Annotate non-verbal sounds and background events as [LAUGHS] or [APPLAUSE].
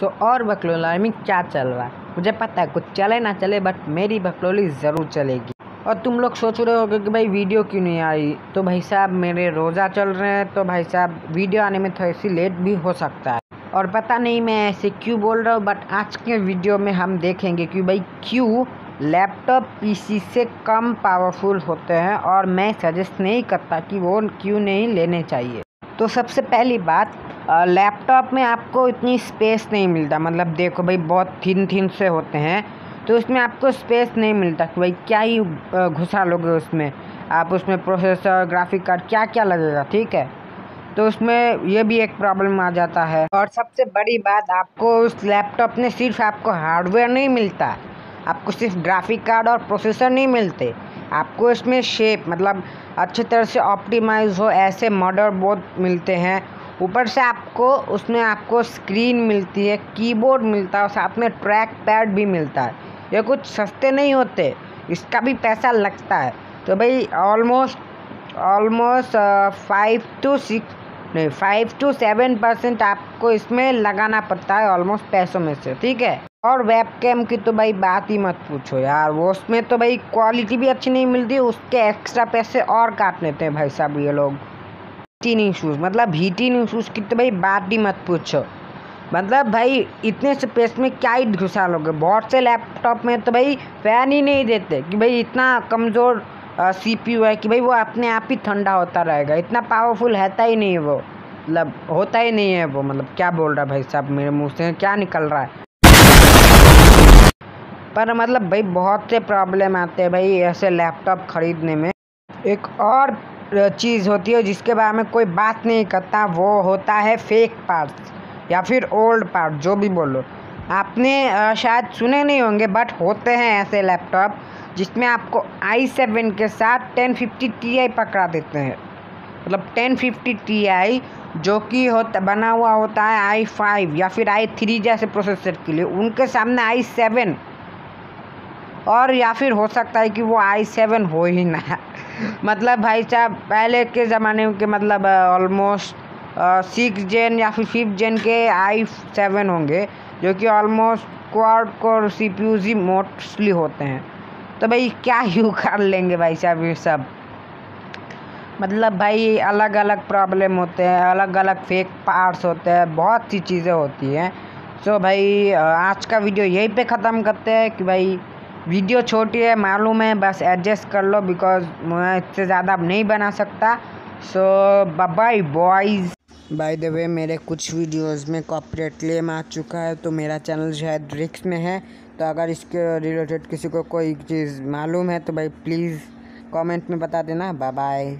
सो और बकलोला में क्या चल रहा है? मुझे पता है, कुछ चले ना चले बट मेरी बकलोली ज़रूर चलेगी। और तुम लोग सोच रहे होगे कि भाई वीडियो क्यों नहीं आई? तो भाई साहब, मेरे रोज़ा चल रहे हैं तो भाई साहब, वीडियो आने में थोड़ी सी लेट भी हो सकता है। और पता नहीं मैं ऐसे क्यों बोल रहा हूँ बट आज के वीडियो में हम देखेंगे कि भाई क्यों लैपटॉप पीसी से कम पावरफुल होते हैं, और मैं सजेस्ट नहीं करता कि वो क्यों नहीं लेने चाहिए। तो सबसे पहली बात लैपटॉप में आपको इतनी स्पेस नहीं मिलता। मतलब देखो भाई, बहुत थिन थिन से होते हैं तो उसमें आपको स्पेस नहीं मिलता कि भाई क्या ही घुसा लोगे उसमें। आप उसमें प्रोसेसर ग्राफिक कार्ड क्या क्या लगेगा, ठीक है? तो उसमें ये भी एक प्रॉब्लम आ जाता है। और सबसे बड़ी बात, आपको उस लैपटॉप में सिर्फ़ आपको हार्डवेयर नहीं मिलता। आपको सिर्फ़ ग्राफिक कार्ड और प्रोसेसर नहीं मिलते। आपको इसमें शेप मतलब अच्छी तरह से ऑप्टिमाइज हो, ऐसे मॉडल बोर्ड मिलते हैं। ऊपर से आपको, उसमें आपको स्क्रीन मिलती है कीबोर्ड मिलता है और साथ में ट्रैक पैड भी मिलता है। ये कुछ सस्ते नहीं होते, इसका भी पैसा लगता है। तो भाई almost almost five to six नहीं फाइव टू सेवन परसेंट आपको इसमें लगाना पड़ता है ऑलमोस्ट पैसों में से, ठीक है? और वेब कैम की तो भाई बात ही मत पूछो यार, वो उसमें तो भाई क्वालिटी भी अच्छी नहीं मिलती, उसके एक्स्ट्रा पैसे और काट लेते हैं भाई साहब ये लोग। हीटिंग इशूज़ मतलब हीटिंग इशूज़ की तो भाई बात ही मत पूछो। मतलब भाई इतने स्पेस में क्या ही घुसा लोगे? बहुत से लैपटॉप में तो भाई फ़ैन ही नहीं देते कि भाई इतना कमज़ोर सी पी है कि भाई वो अपने आप ही ठंडा होता रहेगा। इतना पावरफुल रहता ही नहीं वो। मतलब होता ही नहीं है वो। मतलब क्या बोल रहा है भाई साहब मेरे मुँह से? क्या निकल रहा है? पर मतलब भाई बहुत से प्रॉब्लम आते हैं भाई ऐसे लैपटॉप ख़रीदने में। एक और चीज़ होती है जिसके बारे में कोई बात नहीं करता, वो होता है फेक पार्ट्स या फिर ओल्ड पार्ट जो भी बोलो। आपने शायद सुने नहीं होंगे बट होते हैं ऐसे लैपटॉप जिसमें आपको आई सेवन के साथ टेन फिफ्टी टी आई पकड़ा देते हैं। मतलब टेन फिफ्टी टी आई जो कि होता, बना हुआ होता है आई फाइव या फिर आई थ्री जैसे प्रोसेसर के लिए, उनके सामने आई सेवन और या फिर हो सकता है कि वो आई सेवन हो ही ना। मतलब भाई साहब, पहले के ज़माने के मतलब ऑलमोस्ट सिक्स जेन या फिर फिफ्थ जेन के आई सेवन होंगे, जो कि ऑलमोस्ट क्वाड कोर सी ही मोस्टली होते हैं। तो भाई क्या [LAUGHS] यू कर लेंगे भाई साहब ये सब? मतलब भाई अलग अलग प्रॉब्लम होते हैं अलग अलग फेक पार्ट्स होते हैं, बहुत सी चीज़ें होती हैं। सो भाई आज का वीडियो यहीं पे ख़त्म करते हैं कि भाई वीडियो छोटी है, मालूम है, बस एडजस्ट कर लो बिकॉज़ मैं इससे ज़्यादा नहीं बना सकता। So bye boys by the way मेरे कुछ वीडियोस में कॉपरेट क्लेम आ चुका है तो मेरा चैनल शायद रिक्स में है। तो अगर इसके रिलेटेड किसी को कोई चीज़ मालूम है तो भाई प्लीज़ कमेंट में बता देना। Bye bye